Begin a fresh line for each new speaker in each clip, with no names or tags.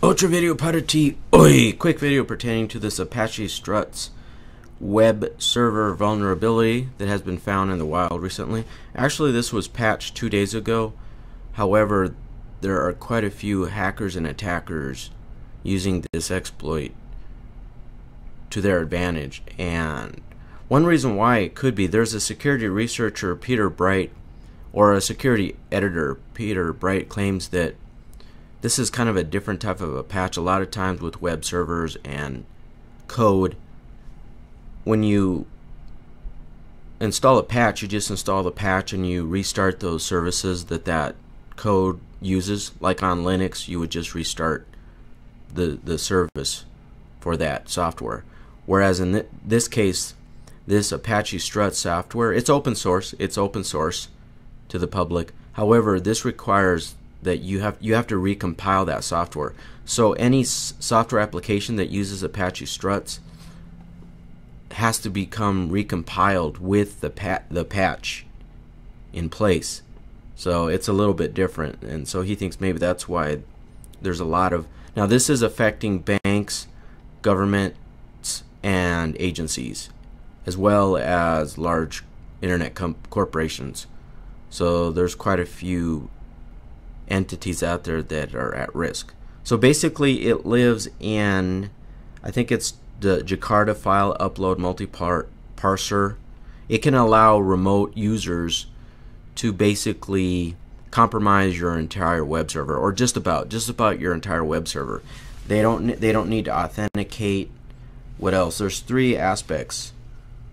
Ultra video party oi! Quick video pertaining to this Apache Struts web server vulnerability that has been found in the wild recently. Actually, this was patched two days ago. However, there are quite a few hackers and attackers using this exploit to their advantage. And one reason why it could be there's a security researcher, Peter Bright, or a security editor, Peter Bright, claims that this is kind of a different type of a patch. A lot of times with web servers and code, when you install a patch, you just install the patch and you restart those services that that code uses. Like on Linux, you would just restart the the service for that software. Whereas in th this case, this Apache Strut software, it's open source. It's open source to the public. However, this requires that you have you have to recompile that software. So any software application that uses Apache struts has to become recompiled with the pat the patch in place. So it's a little bit different, and so he thinks maybe that's why there's a lot of now this is affecting banks, governments, and agencies, as well as large internet corporations. So there's quite a few entities out there that are at risk. So basically, it lives in, I think it's the Jakarta file upload multi-part parser. It can allow remote users to basically compromise your entire web server, or just about, just about your entire web server. They don't, they don't need to authenticate. What else? There's three aspects.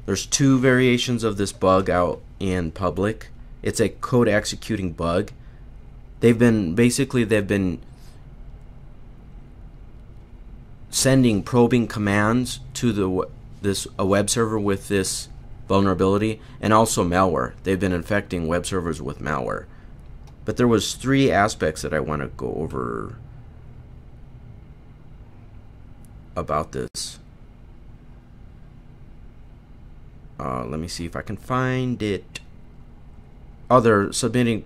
There's two variations of this bug out in public. It's a code executing bug They've been basically they've been sending probing commands to the this a web server with this vulnerability and also malware. They've been infecting web servers with malware. But there was three aspects that I want to go over about this. Uh, let me see if I can find it. Oh, submitting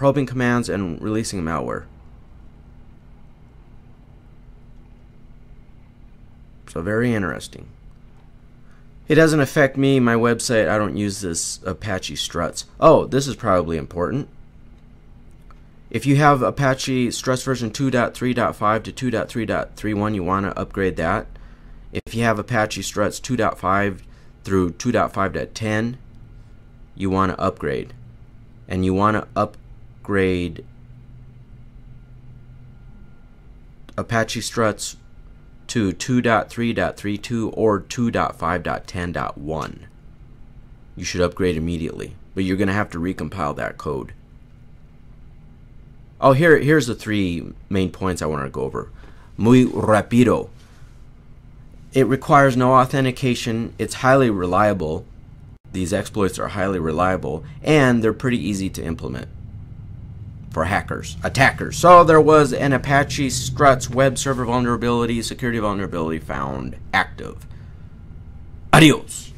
probing commands, and releasing malware. So very interesting. It doesn't affect me, my website, I don't use this Apache struts. Oh, this is probably important. If you have Apache struts version 2.3.5 to 2.3.31, you want to upgrade that. If you have Apache struts 2.5 through 2.5.10, you want to upgrade. And you want to up upgrade Apache struts to 2.3.32 or 2.5.10.1. You should upgrade immediately, but you're going to have to recompile that code. Oh, here, here's the three main points I want to go over. Muy rápido. It requires no authentication. It's highly reliable. These exploits are highly reliable, and they're pretty easy to implement for hackers, attackers. So there was an Apache Struts web server vulnerability, security vulnerability found active. Adios.